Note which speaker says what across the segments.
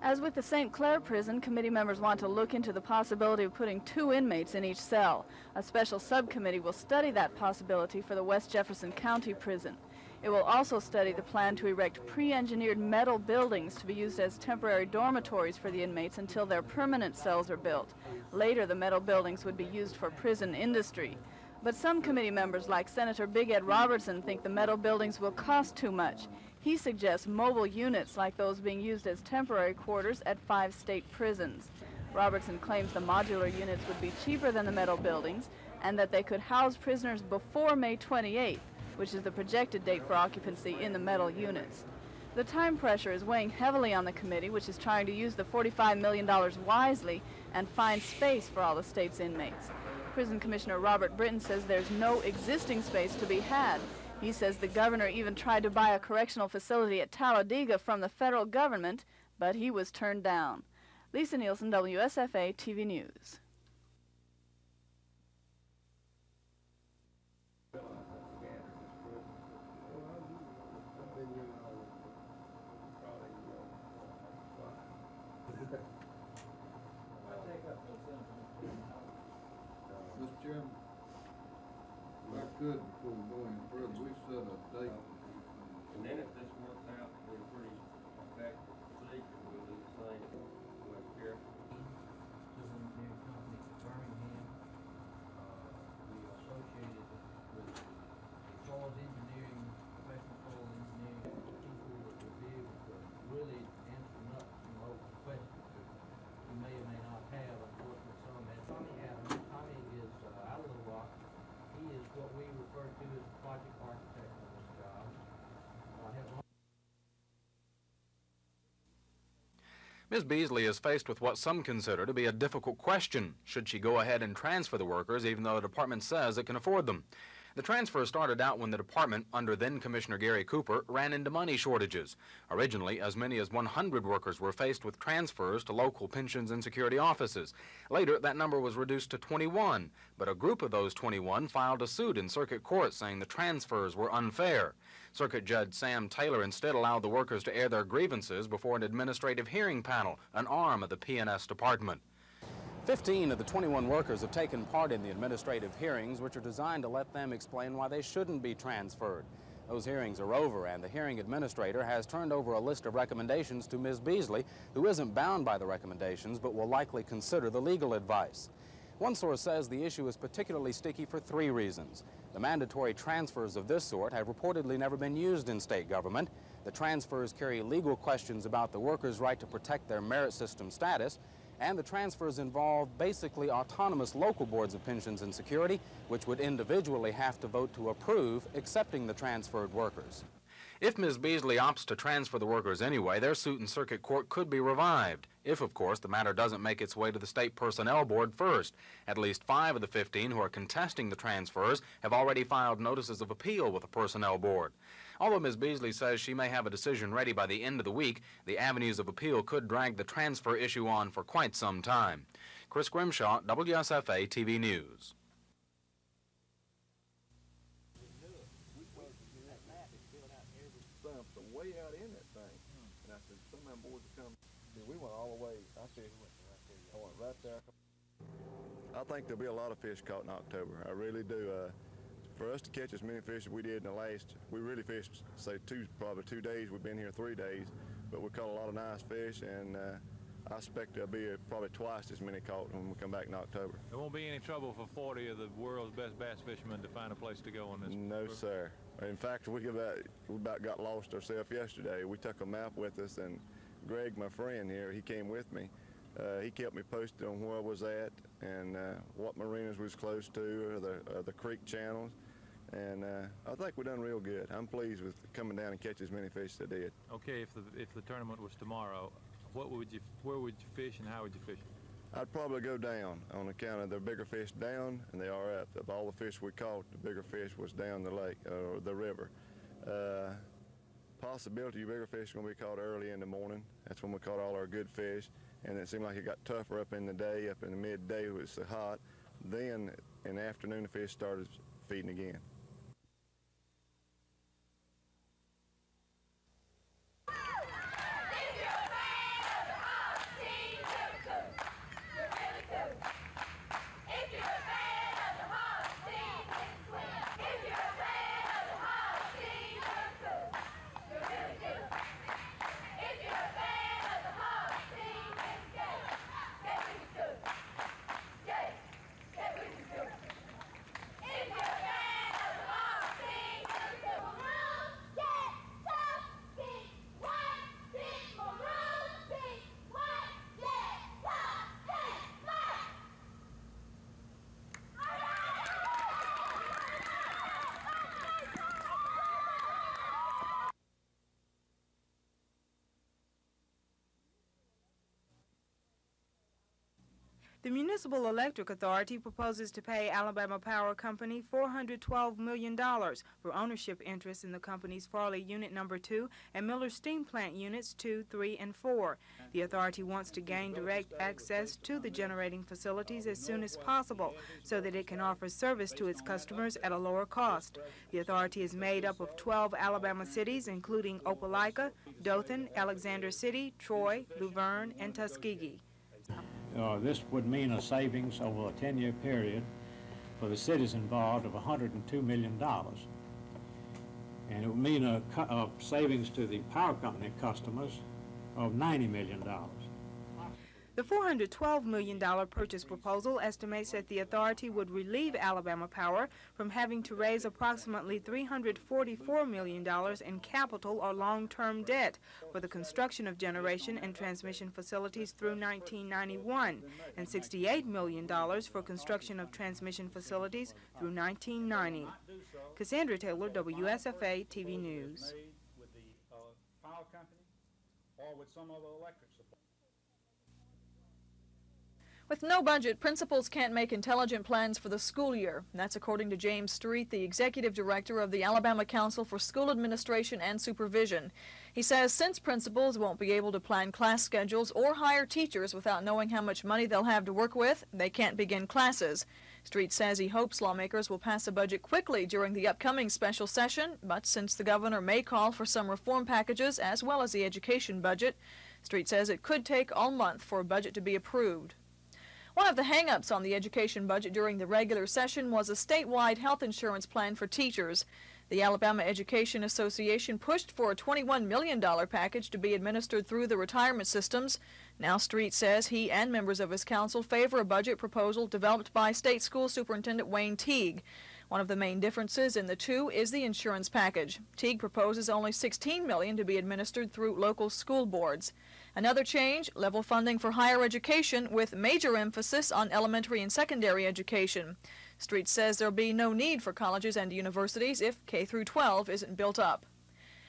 Speaker 1: As with the St. Clair prison, committee members want to look into the possibility of putting two inmates in each cell. A special subcommittee will study that possibility for the West Jefferson County prison. It will also study the plan to erect pre-engineered metal buildings to be used as temporary dormitories for the inmates until their permanent cells are built. Later, the metal buildings would be used for prison industry. But some committee members, like Senator Big Ed Robertson, think the metal buildings will cost too much. He suggests mobile units like those being used as temporary quarters at five state prisons. Robertson claims the modular units would be cheaper than the metal buildings and that they could house prisoners before May 28th, which is the projected date for occupancy in the metal units. The time pressure is weighing heavily on the committee, which is trying to use the $45 million wisely and find space for all the state's inmates. Prison Commissioner Robert Britton says there's no existing space to be had. He says the governor even tried to buy a correctional facility at Talladega from the federal government, but he was turned down. Lisa Nielsen, WSFA TV News.
Speaker 2: Could, before we go any further, we set a date.
Speaker 3: And then if this works out, we're pretty effective, see, we'll do the same with here.
Speaker 4: Civil engineering company in Birmingham. Uh, we are associated with soils engineering, professional soil engineering, people that will be able to really answer nuts and bolts questions that you may or may not have, unfortunately, some have. Tommy Adams, Tommy is uh, out of Little Rock. He is what we refer to as the project architect on this job. Uh, have
Speaker 5: Ms. Beasley is faced with what some consider to be a difficult question. Should she go ahead and transfer the workers even though the department says it can afford them? The transfer started out when the department, under then Commissioner Gary Cooper, ran into money shortages. Originally, as many as 100 workers were faced with transfers to local pensions and security offices. Later, that number was reduced to 21, but a group of those 21 filed a suit in circuit court saying the transfers were unfair. Circuit Judge Sam Taylor instead allowed the workers to air their grievances before an administrative hearing panel, an arm of the P&S department. Fifteen of the 21 workers have taken part in the administrative hearings, which are designed to let them explain why they shouldn't be transferred. Those hearings are over, and the hearing administrator has turned over a list of recommendations to Ms. Beasley, who isn't bound by the recommendations but will likely consider the legal advice. One source says the issue is particularly sticky for three reasons. The mandatory transfers of this sort have reportedly never been used in state government. The transfers carry legal questions about the workers' right to protect their merit system status, and the transfers involve basically autonomous local boards of pensions and security, which would individually have to vote to approve accepting the transferred workers. If Ms. Beasley opts to transfer the workers anyway, their suit in circuit court could be revived, if, of course, the matter doesn't make its way to the State Personnel Board first. At least five of the 15 who are contesting the transfers have already filed notices of appeal with the Personnel Board. Although Ms. Beasley says she may have a decision ready by the end of the week, the avenues of appeal could drag the transfer issue on for quite some time. Chris Grimshaw, WSFA TV News.
Speaker 2: I think there'll be a lot of fish caught in October. I really do. Uh, for us to catch as many fish as we did in the last, we really fished, say, two, probably two days. We've been here three days, but we caught a lot of nice fish, and uh, I expect there'll be probably twice as many caught when we come back in October.
Speaker 6: There won't be any trouble for 40 of the world's best bass fishermen to find a place to go on this.
Speaker 2: No,
Speaker 6: trip.
Speaker 2: sir. In fact, we about, we about got lost ourselves yesterday. We took a map with us, and Greg, my friend here, he came with me. Uh, he kept me posted on where I was at and uh, what marinas was close to, or the, uh, the creek channels. And uh, I think we done real good. I'm pleased with coming down and catch as many fish as I did.
Speaker 6: Okay, if the if the tournament was tomorrow, what would you where would you fish and how would you fish?
Speaker 2: I'd probably go down on account of the bigger fish down and they are up. Of all the fish we caught, the bigger fish was down the lake or the river. Uh, possibility bigger fish are going to be caught early in the morning. That's when we caught all our good fish. And it seemed like it got tougher up in the day, up in the midday it was so hot. Then in the afternoon the fish started feeding again.
Speaker 7: The Municipal Electric Authority proposes to pay Alabama Power Company $412 million for ownership interest in the company's Farley Unit Number 2 and Miller Steam Plant Units 2, 3, and 4. The authority wants to gain direct access to the generating facilities as soon as possible so that it can offer service to its customers at a lower cost. The authority is made up of 12 Alabama cities, including Opelika, Dothan, Alexander City, Troy, Luverne, and Tuskegee.
Speaker 8: Uh, this would mean a savings over a 10-year period for the cities involved of $102 million. And it would mean a, a savings to the power company customers of $90 million.
Speaker 7: The $412 million purchase proposal estimates that the authority would relieve Alabama Power from having to raise approximately $344 million in capital or long-term debt for the construction of generation and transmission facilities through 1991 and $68 million for construction of transmission facilities through 1990. Cassandra Taylor, WSFA TV News.
Speaker 8: Uh, or with some other electric.
Speaker 9: With no budget, principals can't make intelligent plans for the school year. That's according to James Street, the executive director of the Alabama Council for School Administration and Supervision. He says since principals won't be able to plan class schedules or hire teachers without knowing how much money they'll have to work with, they can't begin classes. Street says he hopes lawmakers will pass a budget quickly during the upcoming special session, but since the governor may call for some reform packages as well as the education budget, Street says it could take all month for a budget to be approved. One of the hangups on the education budget during the regular session was a statewide health insurance plan for teachers. The Alabama Education Association pushed for a $21 million package to be administered through the retirement systems. Now Street says he and members of his council favor a budget proposal developed by State School Superintendent Wayne Teague. One of the main differences in the two is the insurance package. Teague proposes only 16 million to be administered through local school boards. Another change, level funding for higher education with major emphasis on elementary and secondary education. Street says there'll be no need for colleges and universities if K through 12 isn't built up.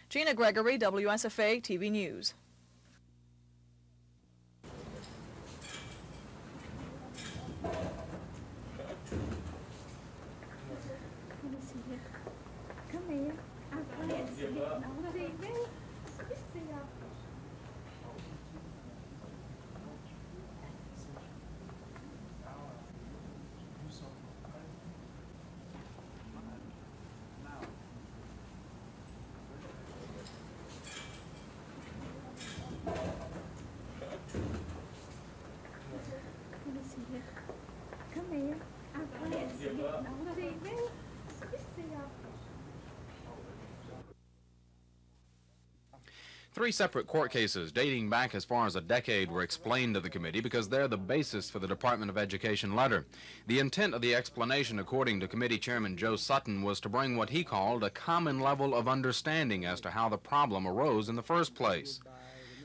Speaker 9: Gina Gregory, WSFA TV News.
Speaker 10: Come here. I'm playing. TV. See y'all. Let me see here. Come here. I'm playing. TV. See y'all.
Speaker 5: Three separate court cases dating back as far as a decade were explained to the committee because they're the basis for the Department of Education letter. The intent of the explanation, according to committee chairman Joe Sutton, was to bring what he called a common level of understanding as to how the problem arose in the first place.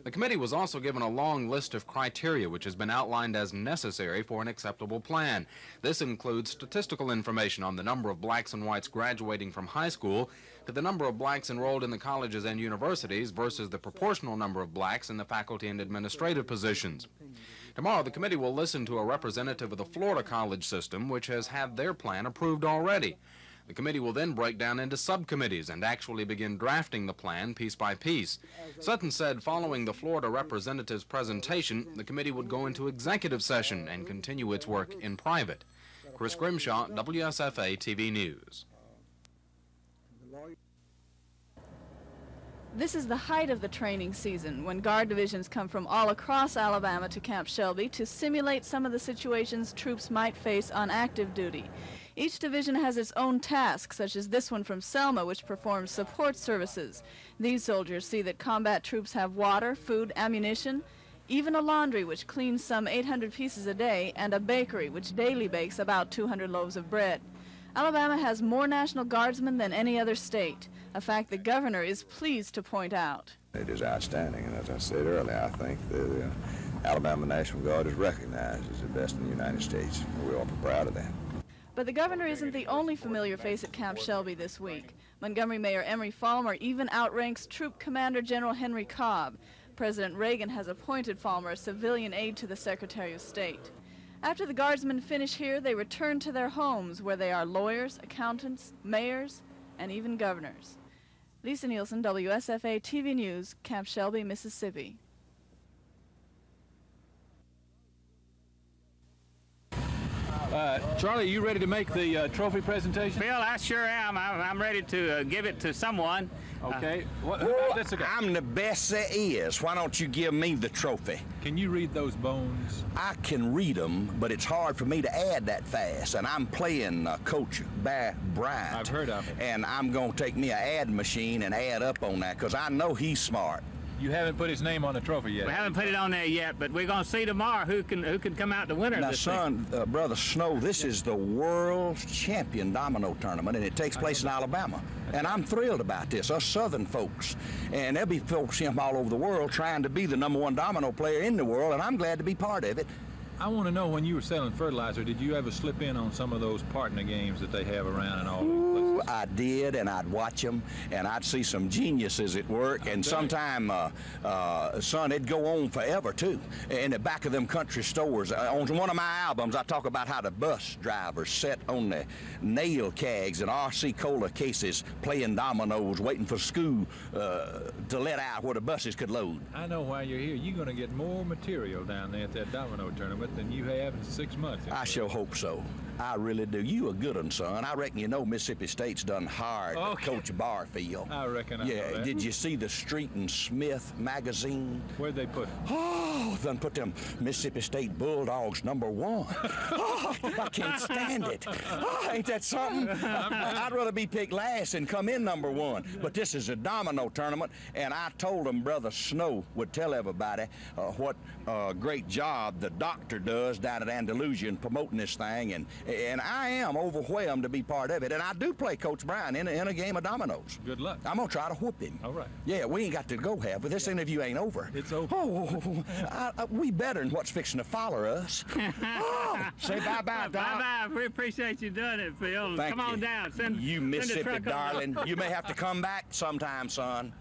Speaker 5: The committee was also given a long list of criteria which has been outlined as necessary for an acceptable plan. This includes statistical information on the number of blacks and whites graduating from high school to the number of blacks enrolled in the colleges and universities versus the proportional number of blacks in the faculty and administrative positions. Tomorrow, the committee will listen to a representative of the Florida college system, which has had their plan approved already. The committee will then break down into subcommittees and actually begin drafting the plan piece by piece. Sutton said following the Florida representative's presentation, the committee would go into executive session and continue its work in private. Chris Grimshaw, WSFA TV News.
Speaker 1: This is the height of the training season when guard divisions come from all across Alabama to Camp Shelby to simulate some of the situations troops might face on active duty. Each division has its own tasks, such as this one from Selma, which performs support services. These soldiers see that combat troops have water, food, ammunition, even a laundry which cleans some 800 pieces a day, and a bakery which daily bakes about 200 loaves of bread. Alabama has more National Guardsmen than any other state, a fact the governor is pleased to point out.
Speaker 2: It is outstanding, and as I said earlier, I think the uh, Alabama National Guard is recognized as the best in the United States. We're awful proud of that.
Speaker 1: But the governor isn't the only familiar face at Camp Shelby this week. Montgomery Mayor Emory Folmar even outranks Troop Commander General Henry Cobb. President Reagan has appointed Folmar a civilian aide to the Secretary of State. After the guardsmen finish here, they return to their homes where they are lawyers, accountants, mayors, and even governors. Lisa Nielsen, WSFA TV News, Camp Shelby, Mississippi.
Speaker 6: Uh, Charlie, are you ready to make the uh, trophy presentation?
Speaker 11: Bill, I sure am. I'm, I'm ready to uh, give it to someone.
Speaker 6: Okay. What,
Speaker 12: Well,
Speaker 6: that's okay.
Speaker 12: I'm the best there is. Why don't you give me the trophy?
Speaker 6: Can you read those bones?
Speaker 12: I can read them, but it's hard for me to add that fast. And I'm playing uh, Coach Bear Bryant.
Speaker 6: I've heard of him.
Speaker 12: And I'm going to take me a add machine and add up on that because I know he's smart.
Speaker 6: You haven't put his name on the trophy yet.
Speaker 11: We haven't put it on there yet, but we're going to see tomorrow who can who can come out the winner.
Speaker 12: Now,
Speaker 11: of this
Speaker 12: son, uh, brother Snow, this is the world champion domino tournament, and it takes place in Alabama. And I'm thrilled about this, us Southern folks. And there'll be folks from all over the world trying to be the number one domino player in the world, and I'm glad to be part of it.
Speaker 6: I want to know when you were selling fertilizer, did you ever slip in on some of those partner games that they have around and all?
Speaker 12: Ooh. I did, and I'd watch them, and I'd see some geniuses at work, and sometime, uh, uh, son, it'd go on forever, too. In the back of them country stores. Uh, on one of my albums, I talk about how the bus drivers sat on the nail kegs and RC Cola cases playing dominoes, waiting for school uh, to let out where the buses could load.
Speaker 6: I know why you're here. You're going to get more material down there at that domino tournament than you have in six months.
Speaker 12: I sure hope so. I really do. You a good one, son. I reckon you know Mississippi State's done hard
Speaker 6: Okay.
Speaker 12: Coach Barfield.
Speaker 6: I reckon I
Speaker 12: Yeah, did you see the Street and Smith magazine?
Speaker 6: Where'd they put it?
Speaker 12: Oh, then put them Mississippi State Bulldogs number one. Oh, I can't stand it. Oh, ain't that something? I'd rather be picked last and come in number one. But this is a domino tournament, and I told them Brother Snow would tell everybody uh, what uh, great job the doctor does down at Andalusia promoting this thing, and and I am overwhelmed to be part of it. And I do play Coach Bryan in a, in a game of dominoes.
Speaker 6: Good luck.
Speaker 12: I'm gonna try to whoop him.
Speaker 6: All right.
Speaker 12: Yeah, we ain't got to go have, but this interview ain't over.
Speaker 6: It's over.
Speaker 12: Oh, oh, oh, oh, I, I, we better than what's fixing to follow us. oh, say bye bye, Doc.
Speaker 11: Bye bye. We appreciate you doing it, Phil.
Speaker 12: Thank
Speaker 11: come on down. Send
Speaker 12: you
Speaker 11: send the
Speaker 12: Mississippi
Speaker 11: truck
Speaker 12: darling. you may have to come back sometime, son.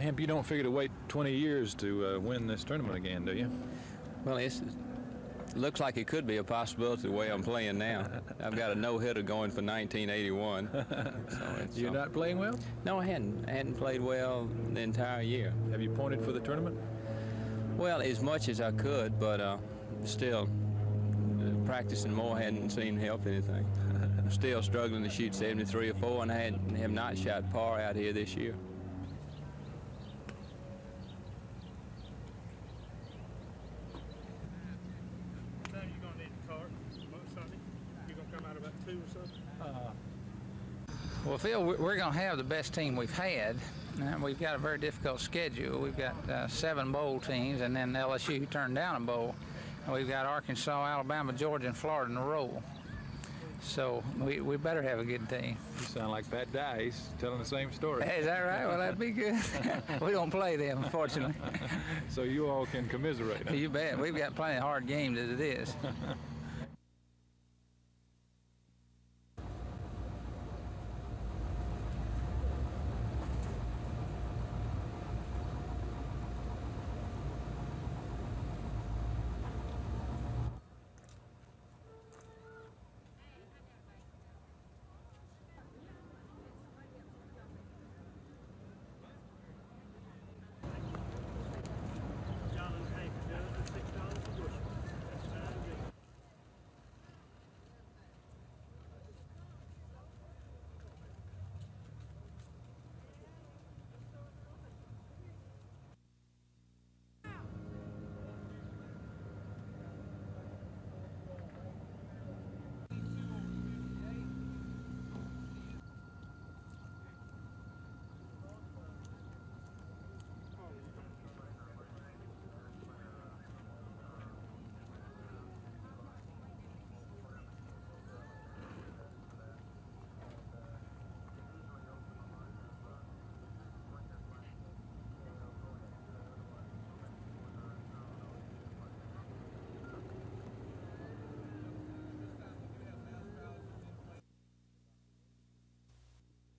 Speaker 6: Hemp, you don't figure to wait 20 years to uh, win this tournament again, do you?
Speaker 13: Well, it looks like it could be a possibility the way I'm playing now. I've got a no-hitter going for 1981. so it's,
Speaker 6: You're not playing well?
Speaker 13: No, I hadn't. I hadn't played well the entire year.
Speaker 6: Have you pointed for the tournament?
Speaker 13: Well, as much as I could, but uh, still, uh, practicing more hadn't seemed to help anything. I'm still struggling to shoot 73 or 4, and I had, have not shot par out here this year.
Speaker 14: Well, Phil, we- we're going to have the best team we've had. And we've got a very difficult schedule. We've got uh, seven bowl teams, and then LSU turned down a bowl. And we've got Arkansas, Alabama, Georgia, and Florida in a row. So we, we better have a good team.
Speaker 6: You sound like Pat Dye. He's telling the same story.
Speaker 14: Is that right? Well, that'd be good. we don't play them, unfortunately.
Speaker 6: so you all can commiserate. huh?
Speaker 14: You bet. We've got plenty of hard games as it is.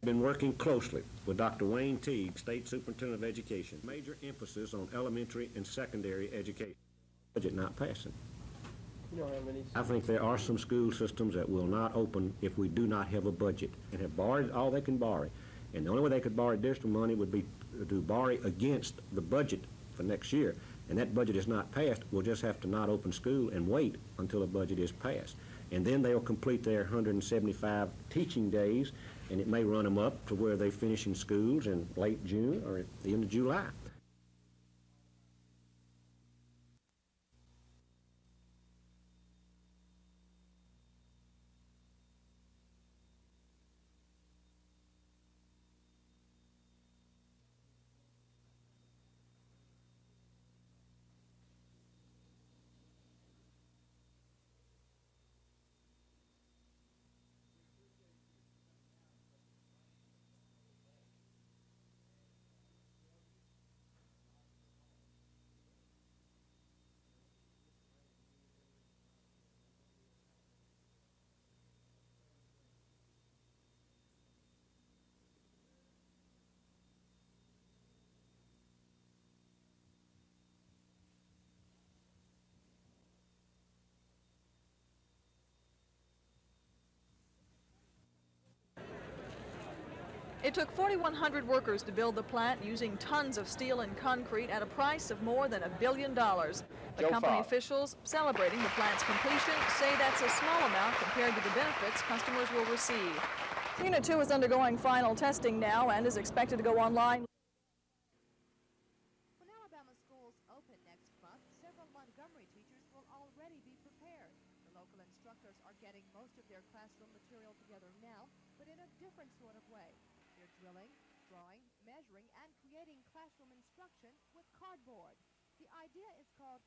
Speaker 15: Been working closely with Dr. Wayne Teague, State Superintendent of Education. Major emphasis on elementary and secondary education. Budget not passing.
Speaker 16: You know?
Speaker 15: I think there are some school systems that will not open if we do not have a budget and have borrowed all they can borrow. And the only way they could borrow additional money would be to borrow against the budget for next year. And that budget is not passed, we'll just have to not open school and wait until the budget is passed. And then they'll complete their 175 teaching days, and it may run them up to where they finish in schools in late June or at the end of July.
Speaker 9: It took 4,100 workers to build the plant using tons of steel and concrete at a price of more than a billion dollars. The
Speaker 17: Joe
Speaker 9: company officials celebrating the plant's completion say that's a small amount compared to the benefits customers will receive. Unit 2 is undergoing final testing now and is expected to go online
Speaker 17: When Alabama schools open next month, several Montgomery teachers will already be prepared. The local instructors are getting most of their classroom material together now, but in a different sort of way. They're drilling, drawing, measuring, and creating classroom instruction with cardboard. The idea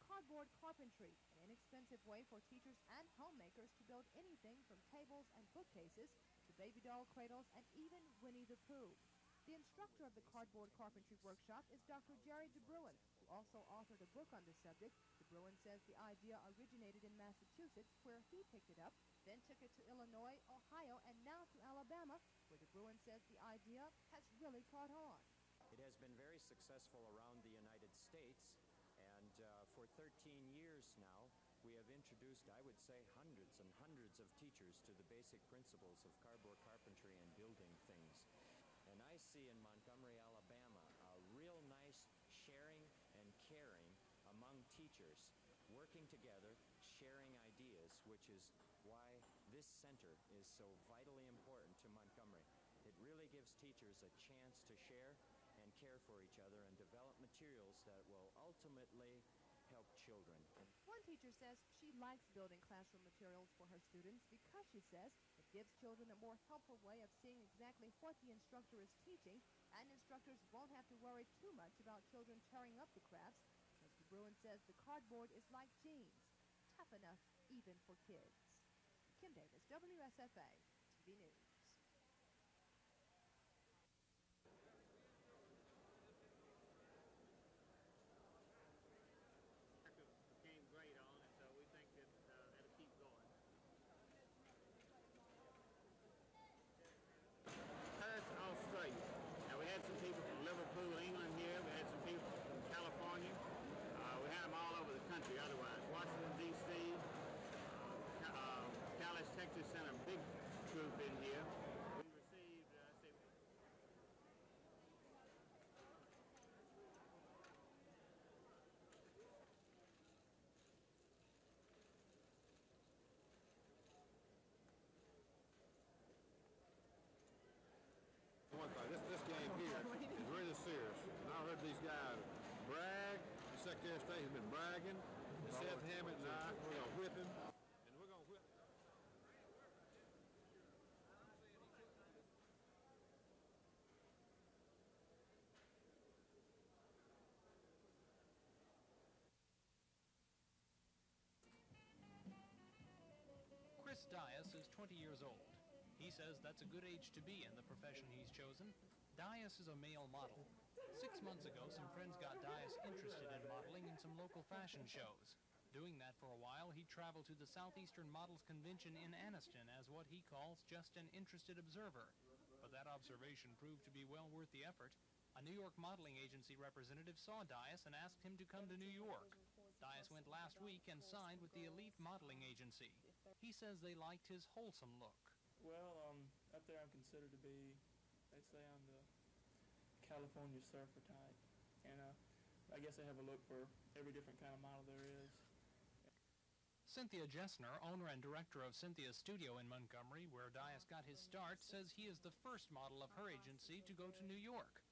Speaker 17: cardboard carpentry, an inexpensive way for teachers and homemakers to build anything from tables and bookcases to baby doll cradles and even Winnie the Pooh. The instructor of the Cardboard Carpentry Workshop is Dr. Jerry DeBruin, who also authored a book on the subject. DeBruin says the idea originated in Massachusetts, where he picked it up, then took it to Illinois, Ohio, and now to Alabama, where DeBruin says the idea has really caught on.
Speaker 18: It has been very successful around the United States, uh, for 13 years now, we have introduced, I would say, hundreds and hundreds of teachers to the basic principles of cardboard carpentry and building things. And I see in Montgomery, Alabama, a real nice sharing and caring among teachers, working together, sharing ideas, which is why this center is so vitally important to Montgomery. It really gives teachers a chance to share care for each other and develop materials that will ultimately help children.
Speaker 17: One teacher says she likes building classroom materials for her students because she says it gives children a more helpful way of seeing exactly what the instructor is teaching, and instructors won't have to worry too much about children tearing up the crafts. Mr. Bruin says the cardboard is like jeans, tough enough even for kids. Kim Davis, WSFA, TV News.
Speaker 11: became great on it, so we think that uh, it'll keep going. That's Australia. Now we had some people from Liverpool, England here. We had some people from California. Uh, we had them all over the country. Otherwise, Washington D.C., uh, Ca- uh, Dallas, Texas sent a big group in here. We received, uh, say,
Speaker 19: One thing, this, this game here is really serious. And I heard these guys brag. The Has been bragging. And Seth and I, we're going to whip him. And we're going to whip
Speaker 20: Chris Dias is 20 years old. He says that's a good age to be in the profession he's chosen. Dias is a male model. Six months ago, some friends got Dias interested in modeling in some local fashion shows. Doing that for a while, he traveled to the Southeastern Models Convention in Anniston as what he calls just an interested observer. But that observation proved to be well worth the effort. A New York modeling agency representative saw Dias and asked him to come to New York. Dias went last week and signed with the Elite Modeling Agency. He says they liked his wholesome look.
Speaker 21: Well, um, up there I'm considered to be, they say I'm the California surfer type. And uh, I guess I have a look for every different kind of model there is.
Speaker 20: Cynthia Jessner, owner and director of Cynthia's Studio in Montgomery, where Dias got his start, says he is the first model of her agency to go to New York.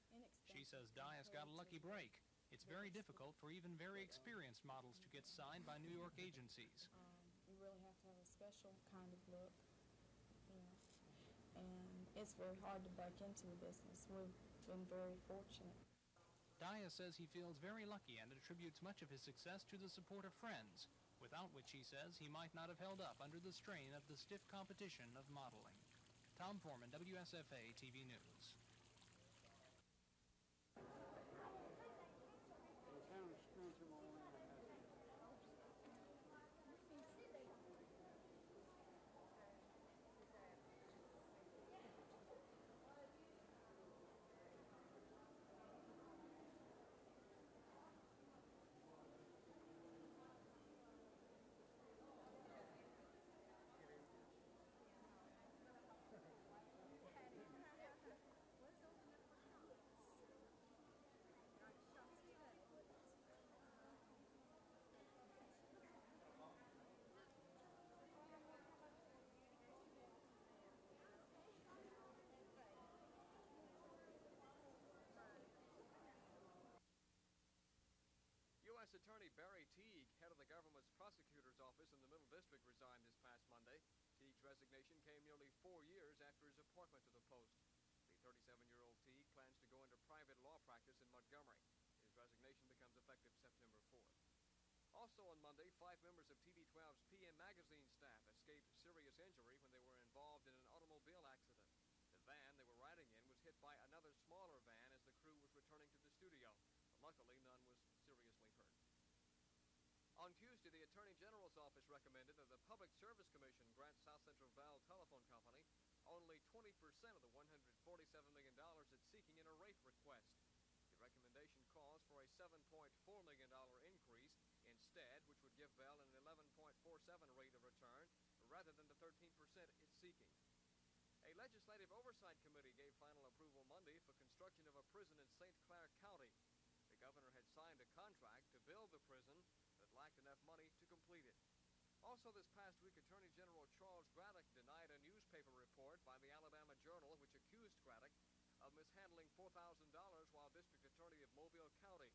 Speaker 20: She says Dias got a lucky break. It's very difficult for even very experienced models to get signed by New York agencies.
Speaker 22: Um, you really have to have a special kind of look, you know, and it's very hard to break into the business. We've been very fortunate.
Speaker 20: Dias says he feels very lucky and attributes much of his success to the support of friends, without which he says he might not have held up under the strain of the stiff competition of modeling. Tom Foreman, WSFA TV News.
Speaker 23: U.S. Attorney Barry Teague, head of the government's prosecutor's office in the Middle District, resigned this past Monday. Teague's resignation came nearly four years after his appointment to the post. The 37-year-old Teague plans to go into private law practice in Montgomery. His resignation becomes effective September 4th. Also on Monday, five members of TV12's PM Magazine staff escaped serious injury when they were involved in an automobile accident. The van they were riding in was hit by another smaller van as the crew was returning to the studio. Luckily, none was. On Tuesday, the Attorney General's office recommended that the Public Service Commission grant South Central Bell Telephone Company only 20% of the $147 million it's seeking in a rate request. The recommendation calls for a $7.4 million increase instead, which would give Bell an 11.47 rate of return rather than the 13% it's seeking. A legislative oversight committee gave final approval Monday for construction of a prison in St. Clair County. The governor had signed a contract to build the prison, but lacked enough money to complete it. Also this past week, Attorney General Charles Graddick denied a newspaper report by the Alabama Journal which accused Graddick of mishandling $4,000 while district attorney of Mobile County.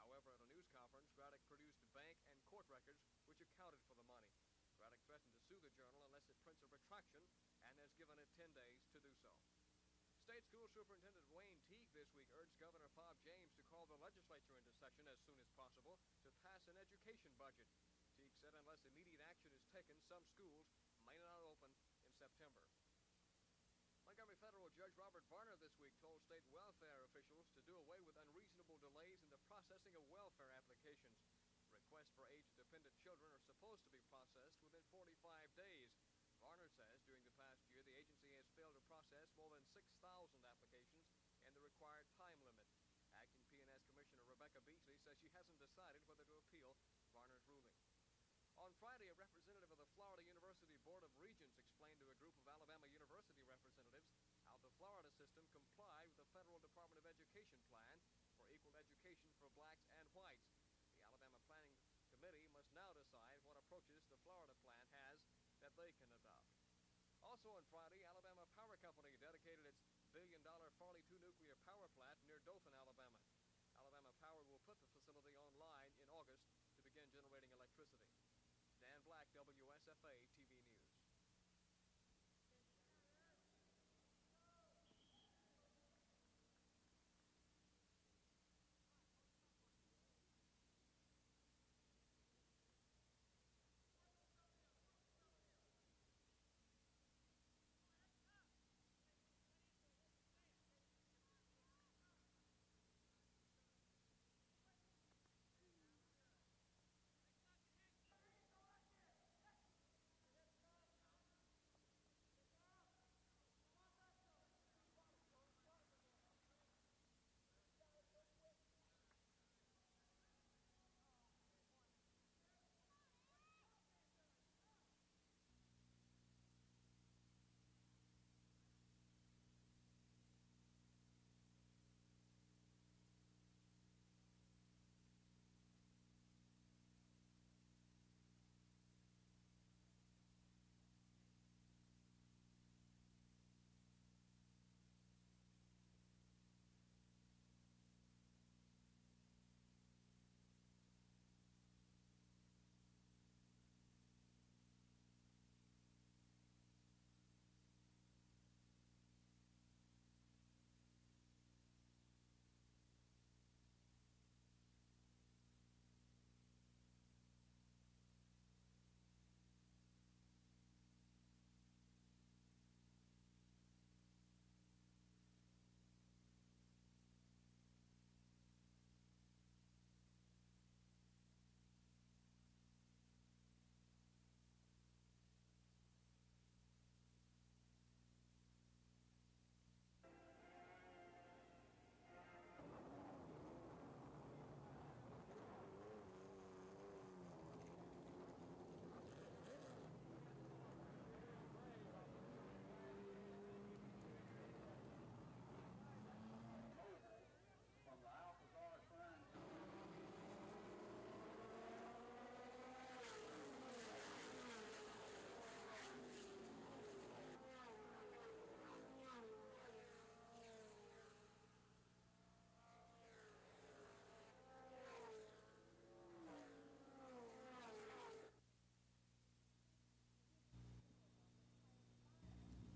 Speaker 23: However, at a news conference, Graddick produced bank and court records which accounted for the money. Graddick threatened to sue the Journal unless it prints a retraction and has given it 10 days to do so. State School Superintendent Wayne Teague this week urged Governor Bob James to call the legislature into session as soon as possible to pass an education budget. Teague said unless immediate action is taken, some schools may not open in September. Montgomery Federal Judge Robert Varner this week told state welfare officials to do away with unreasonable delays in the processing of welfare applications. Requests for age-dependent children are supposed to be processed within 45 days. Varner says during the past year, the agency has failed to process more than 6,000 applications in the required time limit. Acting P&S Commissioner Rebecca Beasley says she hasn't decided whether to appeal Varner's ruling. On Friday, a representative of the Florida University Board of Regents explained to a group of Alabama University representatives how the Florida system complied with the Federal Department of Education plan for equal education for blacks and whites. The Alabama Planning Committee must now decide what approaches the Florida plan has that they can adopt. Also on Friday, Alabama Power Company dedicated its billion-dollar Farley 2 nuclear power plant near Dothan, Alabama. Alabama Power will put the facility online in August to begin generating electricity. Dan Black, WSFA TV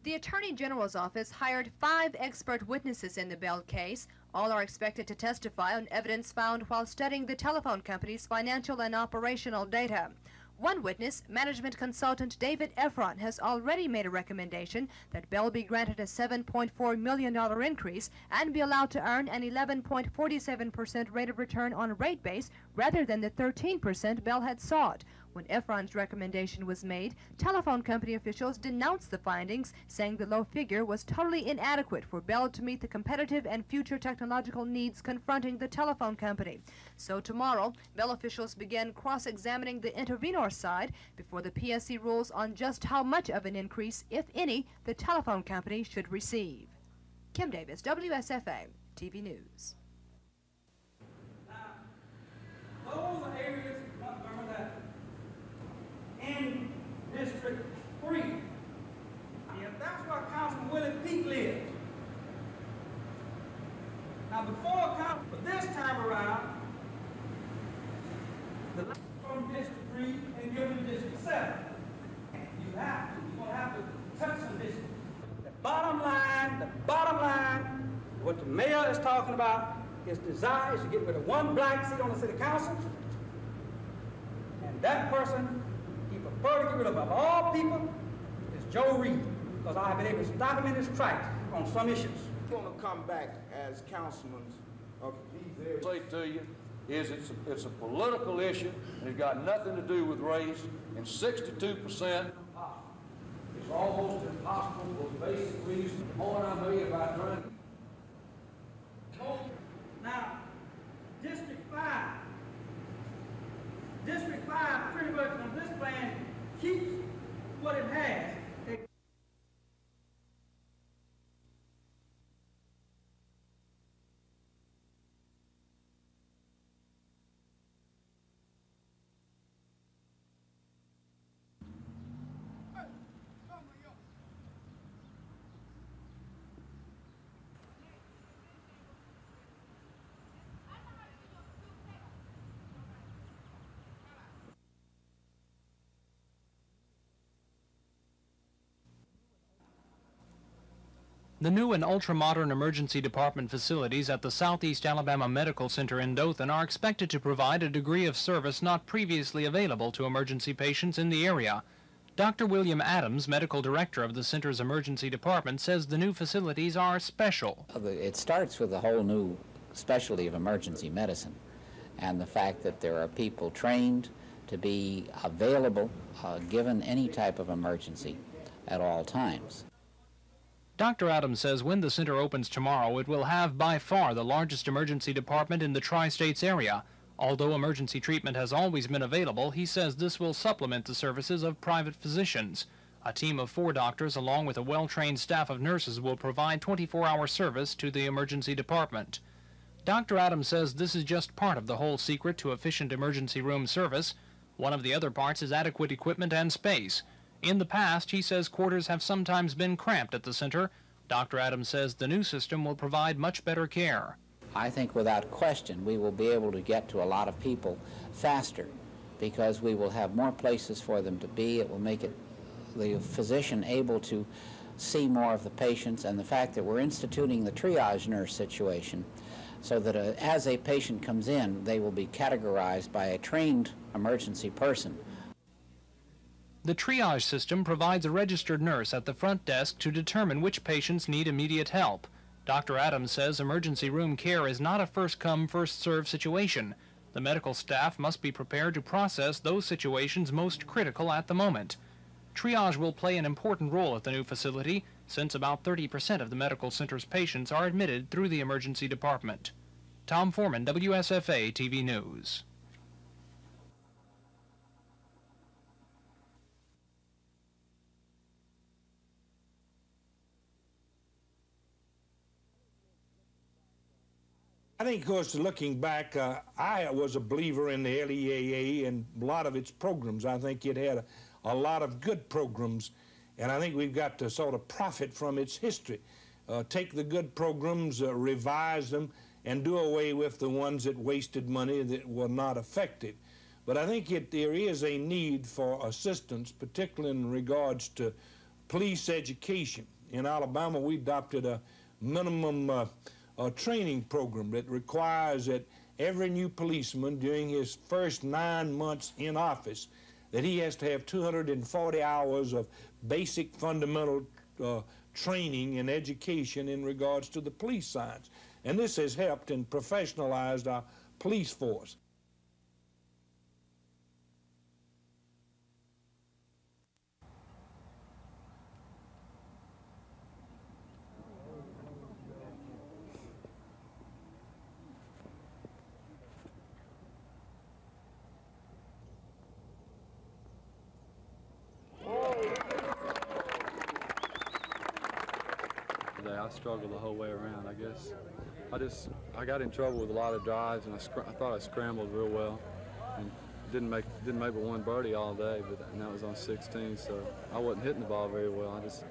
Speaker 17: The Attorney General's office hired five expert witnesses in the Bell case. All are expected to testify on evidence found while studying the telephone company's financial and operational data. One witness, management consultant David Efron, has already made a recommendation that Bell be granted a $7.4 million increase and be allowed to earn an 11.47% rate of return on rate base rather than the 13% Bell had sought. When Efron's recommendation was made, telephone company officials denounced the findings, saying the low figure was totally inadequate for Bell to meet the competitive and future technological needs confronting the telephone company. So tomorrow, Bell officials begin cross-examining the intervenor side before the PSC rules on just how much of an increase, if any, the telephone company should receive. Kim Davis, WSFA, TV News.
Speaker 24: Those areas in District 3. If that's where Councilman Willie Peak lives. Now before Council, this time around, the last from District 3 and given to District 7. You have to, you're gonna have to touch some districts. The bottom line, the bottom line, what the mayor is talking about, his desire is to get rid of one black seat on the city council. And that person prefer to get rid of, of all people is Joe Reed, because I have been able to stop him in his tracks on some issues.
Speaker 16: I'm going to come back as councilman of these areas.
Speaker 25: Say to you is it's a, it's a political issue and it's got nothing to do with race. And 62 percent, it's almost impossible for basic reasons. The more I know about trying to
Speaker 24: now, District 5. District 5 pretty much on this plan keeps what it has.
Speaker 20: The new and ultra-modern emergency department facilities at the Southeast Alabama Medical Center in Dothan are expected to provide a degree of service not previously available to emergency patients in the area. Dr. William Adams, medical director of the center's emergency department, says the new facilities are special.
Speaker 26: It starts with a whole new specialty of emergency medicine and the fact that there are people trained to be available uh, given any type of emergency at all times.
Speaker 20: Dr. Adams says when the center opens tomorrow, it will have by far the largest emergency department in the tri-states area. Although emergency treatment has always been available, he says this will supplement the services of private physicians. A team of four doctors along with a well-trained staff of nurses will provide 24-hour service to the emergency department. Dr. Adams says this is just part of the whole secret to efficient emergency room service. One of the other parts is adequate equipment and space. In the past, he says quarters have sometimes been cramped at the center. Dr. Adams says the new system will provide much better care.
Speaker 26: I think without question we will be able to get to a lot of people faster because we will have more places for them to be. It will make it the physician able to see more of the patients and the fact that we're instituting the triage nurse situation so that uh, as a patient comes in, they will be categorized by a trained emergency person.
Speaker 20: The triage system provides a registered nurse at the front desk to determine which patients need immediate help. Dr. Adams says emergency room care is not a first-come, first-served situation. The medical staff must be prepared to process those situations most critical at the moment. Triage will play an important role at the new facility, since about 30% of the medical center's patients are admitted through the emergency department. Tom Foreman, WSFA TV News.
Speaker 27: I think, of course, looking back, uh, I was a believer in the LEAA and a lot of its programs. I think it had a, a, lot of good programs, and I think we've got to sort of profit from its history. Uh, take the good programs, uh, revise them, and do away with the ones that wasted money that were not effective. But I think it, there is a need for assistance, particularly in regards to police education. In Alabama, we adopted a minimum uh, training program that requires that every new policeman during his first nine months in office that he has to have 240 hours of basic fundamental uh, training and education in regards to the police science. And this has helped and professionalized our police force.
Speaker 25: Today I struggled the whole way around. I guess I just I got in trouble with a lot of drives, and I, scr- I thought I scrambled real well, and didn't make didn't make but one birdie all day. But and that was on 16, so I wasn't hitting the ball very well. I just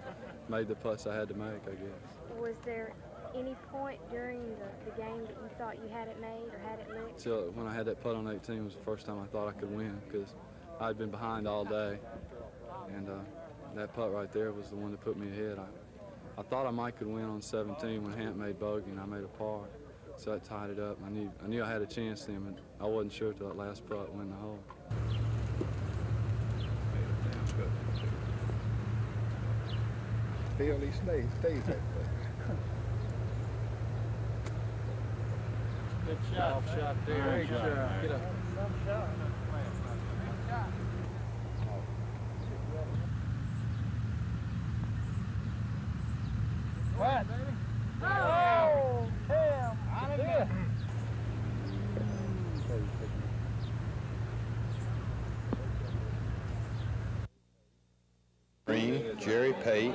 Speaker 25: made the putts I had to make. I guess.
Speaker 28: Was there any point during the, the game that you thought you had it made or had it licked?
Speaker 25: So when I had that putt on 18 was the first time I thought I could win because I'd been behind all day, and uh, that putt right there was the one that put me ahead. I, I thought I might could win on 17 when Hamp made bogey and I made a par, so that tied it up. I knew I knew I had a chance then, but I wasn't sure till that last putt went in the hole.
Speaker 2: Bill, he stays, stays that way.
Speaker 25: Good shot, shot there.
Speaker 2: Great shot.
Speaker 25: Get up.
Speaker 2: What? Oh, damn. Of here.
Speaker 29: Green, Jerry Pate.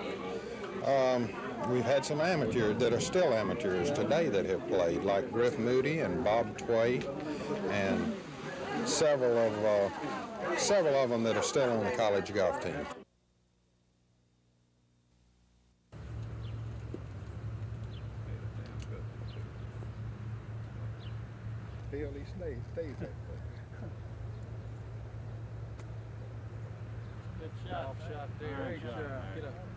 Speaker 29: Um, we've had some amateurs that are still amateurs today that have played, like Griff Moody and Bob Tway, and several of uh, several of them that are still on the college golf team.
Speaker 2: Bill, he stays, stays that way.
Speaker 25: Good shot, shot there.
Speaker 2: Great shot.
Speaker 25: Get up.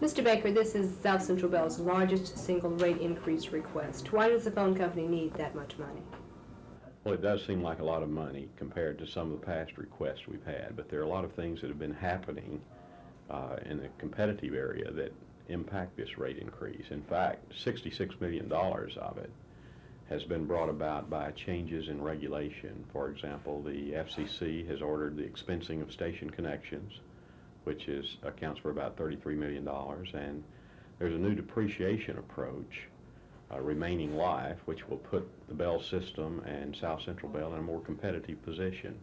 Speaker 17: Mr. Baker, this is South Central Bell's largest single rate increase request. Why does the phone company need that much money?
Speaker 18: Well, it does seem like a lot of money compared to some of the past requests we've had, but there are a lot of things that have been happening uh, in the competitive area that impact this rate increase. In fact, $66 million of it has been brought about by changes in regulation. For example, the FCC has ordered the expensing of station connections, which is accounts for about $33 million, and there's a new depreciation approach uh, remaining life, which will put the Bell system and South Central Bell in a more competitive position.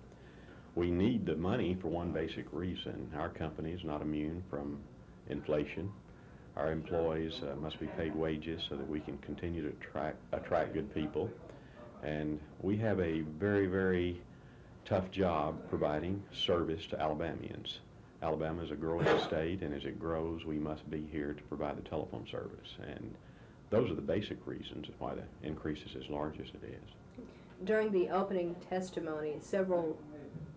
Speaker 18: We need the money for one basic reason. Our company is not immune from inflation. Our employees uh, must be paid wages so that we can continue to attract, attract good people. And we have a very, very tough job providing service to Alabamians. Alabama is a growing state, and as it grows, we must be here to provide the telephone service. And those are the basic reasons why the increase is as large as it is.
Speaker 17: During the opening testimony, several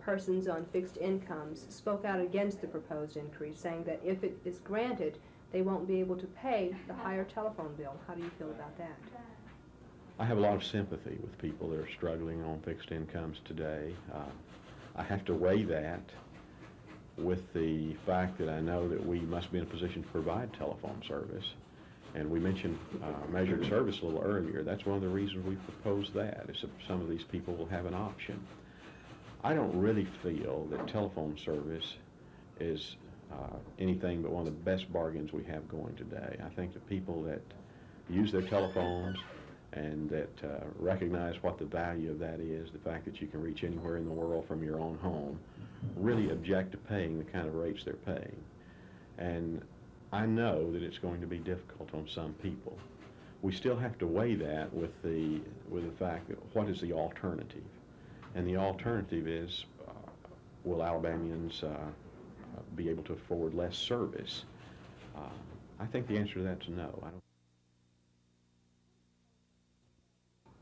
Speaker 17: persons on fixed incomes spoke out against the proposed increase, saying that if it is granted, they won't be able to pay the higher telephone bill. How do you feel about that?
Speaker 18: I have a lot of sympathy with people that are struggling on fixed incomes today. Uh, I have to weigh that with the fact that I know that we must be in a position to provide telephone service. And we mentioned uh, measured service a little earlier. That's one of the reasons we proposed that, is that some of these people will have an option. I don't really feel that telephone service is uh, anything but one of the best bargains we have going today. I think the people that use their telephones and that uh, recognize what the value of that is, the fact that you can reach anywhere in the world from your own home, really object to paying the kind of rates they're paying. And I know that it's going to be difficult on some people. We still have to weigh that with the, with the fact that what is the alternative? And the alternative is, uh, will Alabamians uh, be able to afford less service? Uh, I think the answer to that's no.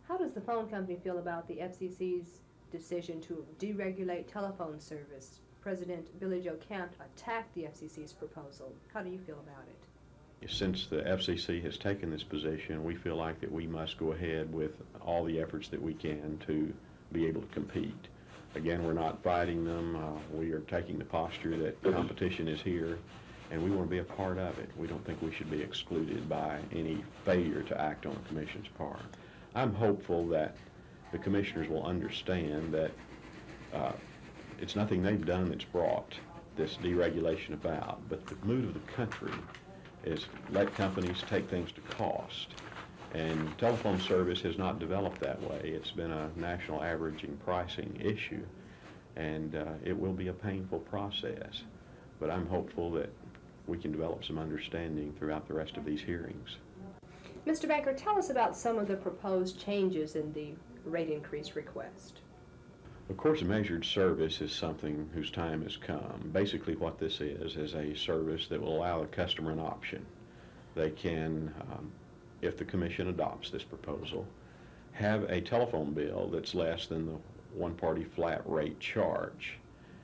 Speaker 30: How does the phone company feel about the FCC's decision to deregulate telephone service? President Billy Joe Camp attacked the FCC's proposal. How do you feel about it?
Speaker 18: Since the FCC has taken this position, we feel like that we must go ahead with all the efforts that we can to be able to compete. Again, we're not fighting them. Uh, we are taking the posture that competition is here, and we want to be a part of it. We don't think we should be excluded by any failure to act on the Commission's part. I'm hopeful that the Commissioners will understand that uh, it's nothing they've done that's brought this deregulation about, but the mood of the country is let companies take things to cost. And telephone service has not developed that way. It's been a national averaging pricing issue, and uh, it will be a painful process. But I'm hopeful that we can develop some understanding throughout the rest of these hearings.
Speaker 30: Mr. Baker, tell us about some of the proposed changes in the rate increase request.
Speaker 18: Of course, measured service is something whose time has come. Basically, what this is is a service that will allow the customer an option. They can um, if the commission adopts this proposal, have a telephone bill that's less than the one-party flat rate charge.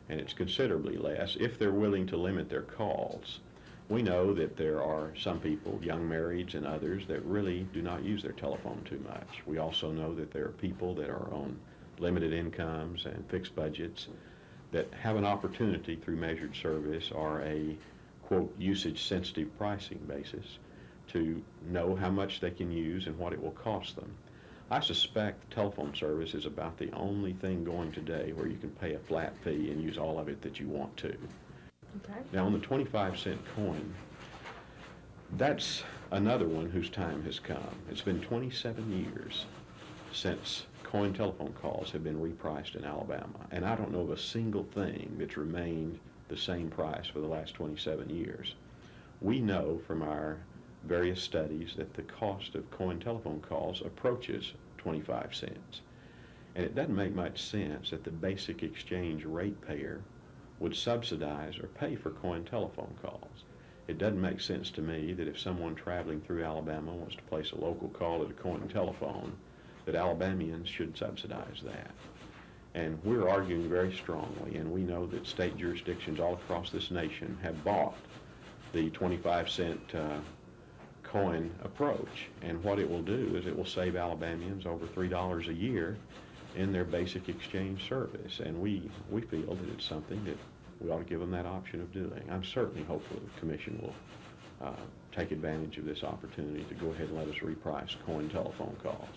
Speaker 18: And it's considerably less if they're willing to limit their calls. We know that there are some people, young marrieds and others, that really do not use their telephone too much. We also know that there are people that are on limited incomes and fixed budgets that have an opportunity through measured service or a, quote, usage-sensitive pricing basis to know how much they can use and what it will cost them. I suspect telephone service is about the only thing going today where you can pay a flat fee and use all of it that you want to.
Speaker 30: Okay.
Speaker 18: Now on the 25 cent coin, that's another one whose time has come. It's been 27 years since coin telephone calls have been repriced in Alabama, and I don't know of a single thing that's remained the same price for the last 27 years. We know from our various studies that the cost of coin telephone calls approaches 25 cents. And it doesn't make much sense that the basic exchange rate ratepayer would subsidize or pay for coin telephone calls. It doesn't make sense to me that if someone traveling through Alabama wants to place a local call at a coin telephone, that Alabamians should subsidize that. And we're arguing very strongly, and we know that state jurisdictions all across this nation have bought the 25 cent uh, coin approach. And what it will do is it will save Alabamians over $3 a year in their basic exchange service. And we, we feel that it's something that we ought to give them that option of doing. I'm certainly hopeful the Commission will uh, take advantage of this opportunity to go ahead and let us reprice coin telephone calls.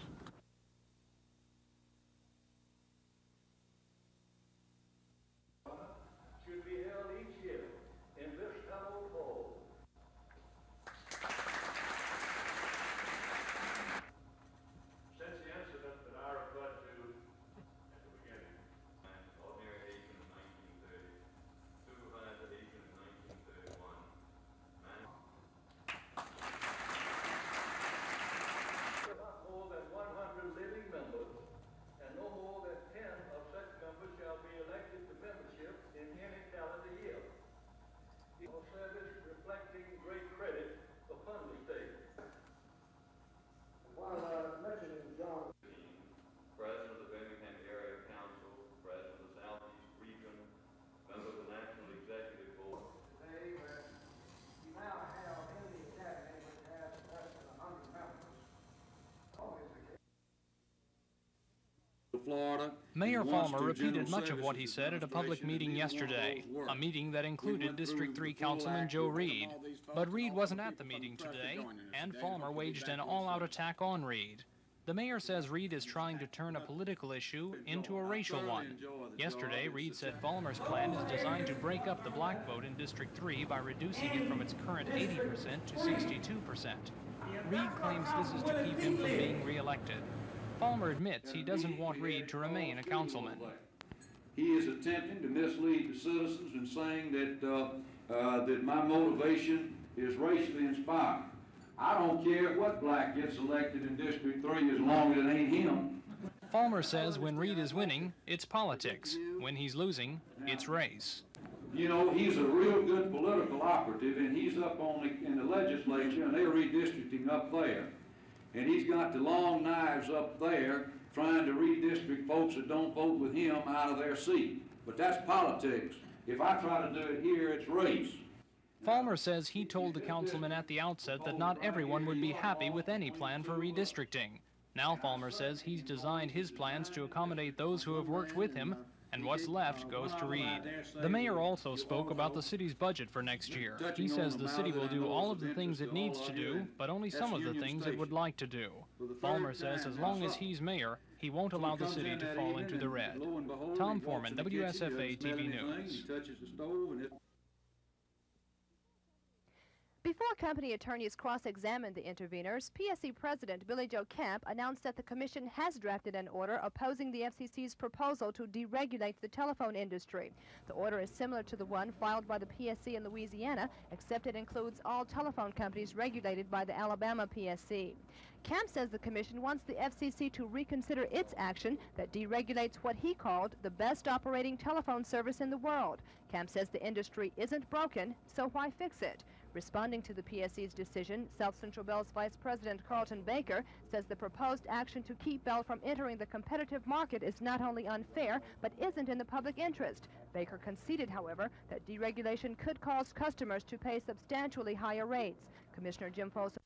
Speaker 20: Mayor Folmar repeated much of what he said at a public meeting yesterday, a meeting that included District 3 Councilman Joe Reed. But Reed wasn't at the meeting today, and Folmar waged an all-out attack on Reed. The mayor says Reed is trying to turn a political issue into a racial one. Yesterday, Reed said Folmar's plan is designed to break up the black vote in District 3 by reducing it from its current 80% to 62%. Reed claims this is to keep him from being reelected. Folmar admits he doesn't want Reed to remain a councilman.
Speaker 25: He is attempting to mislead the citizens in saying that, uh, uh, that my motivation is racially inspired. I don't care what black gets elected in District 3 as long as it ain't him.
Speaker 20: Folmar says when Reed is winning, it's politics. When he's losing, it's race.
Speaker 25: You know, he's a real good political operative, and he's up on the, in the legislature, and they're redistricting up there. And he's got the long knives up there trying to redistrict folks that don't vote with him out of their seat. But that's politics. If I try to do it here, it's race.
Speaker 20: Folmar says he told the councilman at the outset that not everyone would be happy with any plan for redistricting. Now Folmar says he's designed his plans to accommodate those who have worked with him, and what's left goes to Reed. The mayor also spoke about the city's budget for next year. He says the city will do all of the things it needs to do, but only some of the things it would like to do. Folmar says as long as he's mayor, he won't allow the city to fall into the red. Tom Foreman, WSFA TV News.
Speaker 17: Before company attorneys cross-examined the interveners, PSC President Billy Joe Camp announced that the Commission has drafted an order opposing the FCC's proposal to deregulate the telephone industry. The order is similar to the one filed by the PSC in Louisiana, except it includes all telephone companies regulated by the Alabama PSC. Camp says the Commission wants the FCC to reconsider its action that deregulates what he called the best operating telephone service in the world. Camp says the industry isn't broken, so why fix it? Responding to the PSC's decision, South Central Bell's Vice President Carlton Baker says the proposed action to keep Bell from entering the competitive market is not only unfair, but isn't in the public interest. Baker conceded, however, that deregulation could cause customers to pay substantially higher rates. Commissioner Jim Folsom